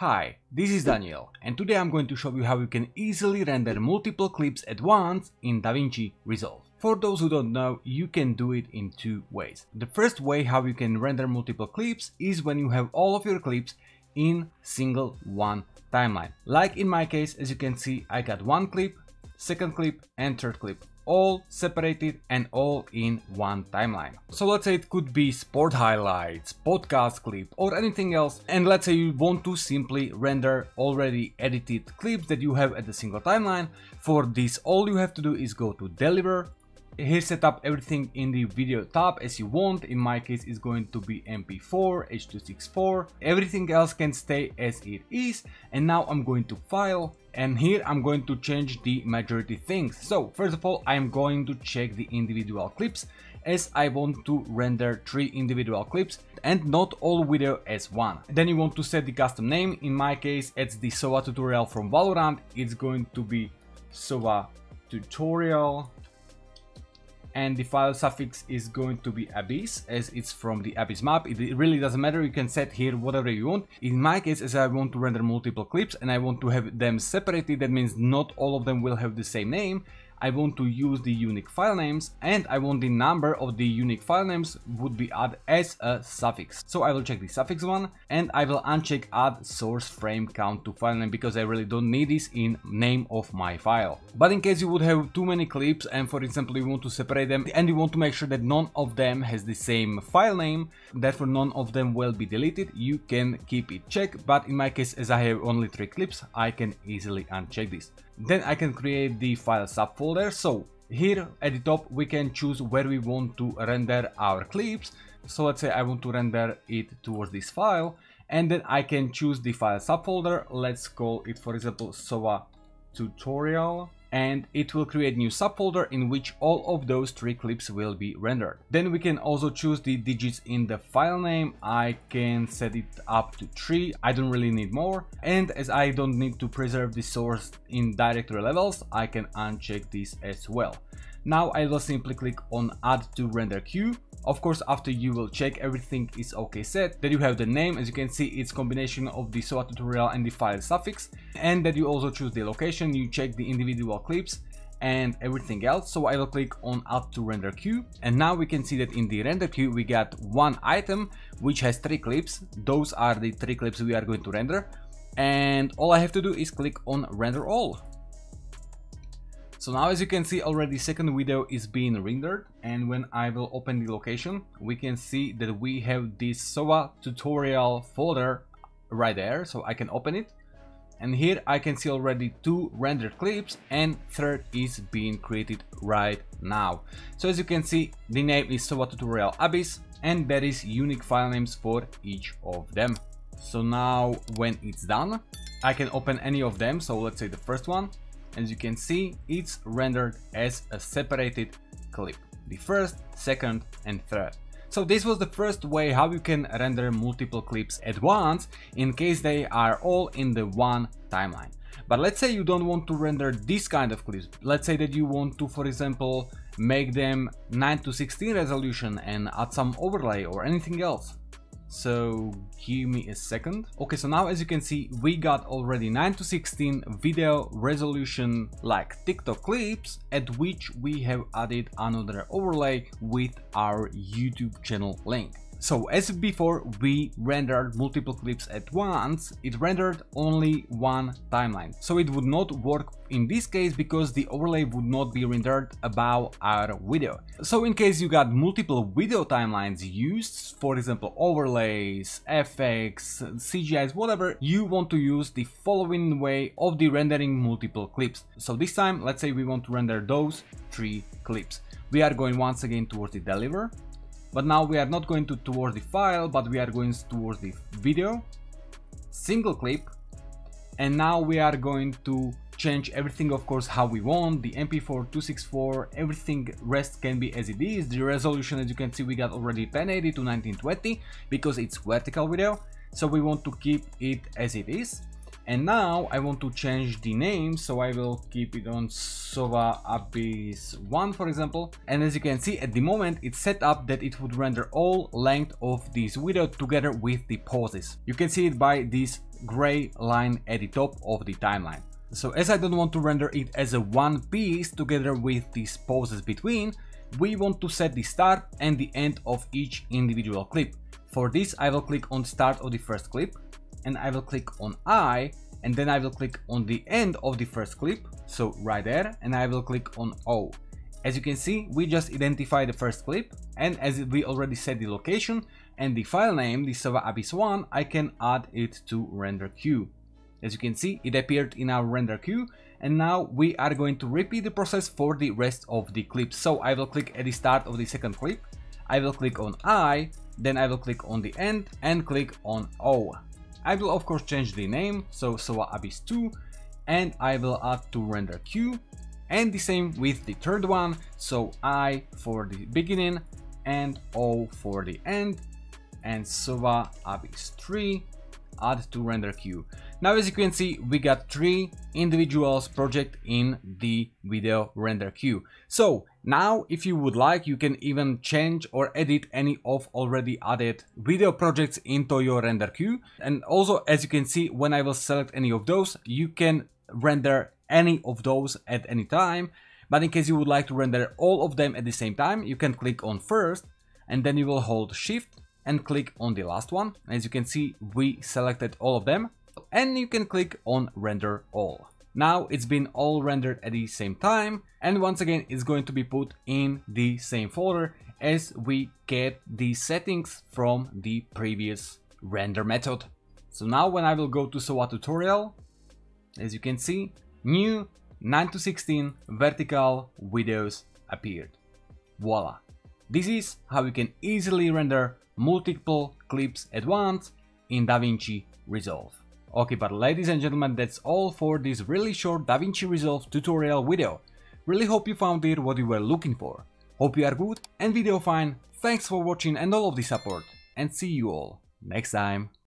Hi, this is Daniel and today I'm going to show you how you can easily render multiple clips at once in DaVinci Resolve. For those who don't know, you can do it in two ways. The first way how you can render multiple clips is when you have all of your clips in single one timeline. Like in my case, as you can see, I got one clip, second clip and third clip all separated and all in one timeline. So let's say it could be sport highlights, podcast clip or anything else and let's say you want to simply render already edited clips that you have at the single timeline. For this all you have to do is go to deliver. Here set up everything in the video tab as you want. In my case it's going to be mp4 h264 everything else can stay as it is. And now i'm going to file and here i'm going to change the majority things. So first of all i'm going to check the individual clips as I want to render three individual clips and not all video as one. Then you want to set the custom name, in my case it's the Sova tutorial from Valorant, it's going to be Sova tutorial and the file suffix is going to be abyss as it's from the abyss map. It really doesn't matter. You can set here whatever you want. In my case as i want to render multiple clips and i want to have them separated that means not all of them will have the same name I want to use the unique file names and I want the number of the unique file names would be add as a suffix. So I will check the suffix one and I will uncheck add source frame count to file name because I really don't need this in name of my file. But in case you would have too many clips and for example you want to separate them and you want to make sure that none of them has the same file name, therefore none of them will be deleted, you can keep it checked but in my case as I have only three clips I can easily uncheck this. Then I can create the file subfolder. So here at the top we can choose where we want to render our clips. So let's say I want to render it towards this file and then I can choose the file subfolder. Let's call it for example Sova tutorial and it will create new subfolder in which all of those three clips will be rendered. Then we can also choose the digits in the file name. I can set it up to 3, I don't really need more. And as I don't need to preserve the source in directory levels, I can uncheck this as well. Now I will simply click on add to render queue of course, after you will check everything is okay set, that you have the name, as you can see, it's combination of the Sova tutorial and the file suffix, and that you also choose the location, you check the individual clips, and everything else. So I will click on add to render queue and now we can see that in the render queue we got one item which has three clips. Those are the three clips we are going to render and all I have to do is click on render all. So now as you can see already second video is being rendered and when I will open the location we can see that we have this Sova tutorial folder right there so I can open it and here I can see already two rendered clips and third is being created right now. So as you can see the name is Sova tutorial abyss and there is unique file names for each of them. So now when it's done I can open any of them so let's say the first one as you can see, it's rendered as a separated clip. The first, second and third. So this was the first way how you can render multiple clips at once in case they are all in the one timeline. But let's say you don't want to render this kind of clips. Let's say that you want to, for example, make them 9 to 16 resolution and add some overlay or anything else. So give me a second. Okay, so now as you can see, we got already 9 to 16 video resolution like TikTok clips at which we have added another overlay with our YouTube channel link. So as before we rendered multiple clips at once, it rendered only one timeline. So it would not work in this case because the overlay would not be rendered above our video. So in case you got multiple video timelines used, for example overlays, effects, CGIs, whatever, you want to use the following way of the rendering multiple clips. So this time, let's say we want to render those three clips. We are going once again towards the deliver but now we are not going to towards the file, but we are going towards the video, single clip, and now we are going to change everything of course how we want. The mp4 264 everything rest can be as it is. The resolution as you can see we got already 1080 to 1920 because it's vertical video. So we want to keep it as it is and now I want to change the name, so I will keep it on Sova Abyss 1 for example. And as you can see at the moment it's set up that it would render all length of this video together with the pauses. You can see it by this gray line at the top of the timeline. So as I don't want to render it as a one piece together with these pauses between, we want to set the start and the end of each individual clip. For this I will click on the start of the first clip and I will click on I and then I will click on the end of the first clip, so right there, and I will click on O. As you can see, we just identify the first clip, and as we already set the location and the file name, the Sova Abyss 1, I can add it to render queue. As you can see, it appeared in our render queue, and now we are going to repeat the process for the rest of the clips. So I will click at the start of the second clip, I will click on I, then I will click on the end and click on O. I will of course change the name, so Sova Abyss 2, and I will add to render queue, and the same with the third one, so I for the beginning and O for the end, and Sova Abyss 3 add to render queue. Now as you can see, we got three individuals project in the video render queue. So now if you would like, you can even change or edit any of already added video projects into your render queue. And also as you can see, when I will select any of those, you can render any of those at any time. But in case you would like to render all of them at the same time, you can click on first and then you will hold shift and click on the last one. As you can see, we selected all of them and you can click on render all. Now it's been all rendered at the same time and once again it's going to be put in the same folder as we get the settings from the previous render method. So now when I will go to Sova tutorial, as you can see, new 9 to 16 vertical videos appeared. Voila! This is how you can easily render multiple clips at once in DaVinci Resolve. Okay, but ladies and gentlemen, that's all for this really short DaVinci Resolve tutorial video. Really hope you found it what you were looking for. Hope you are good and video fine. Thanks for watching and all of the support. And see you all next time.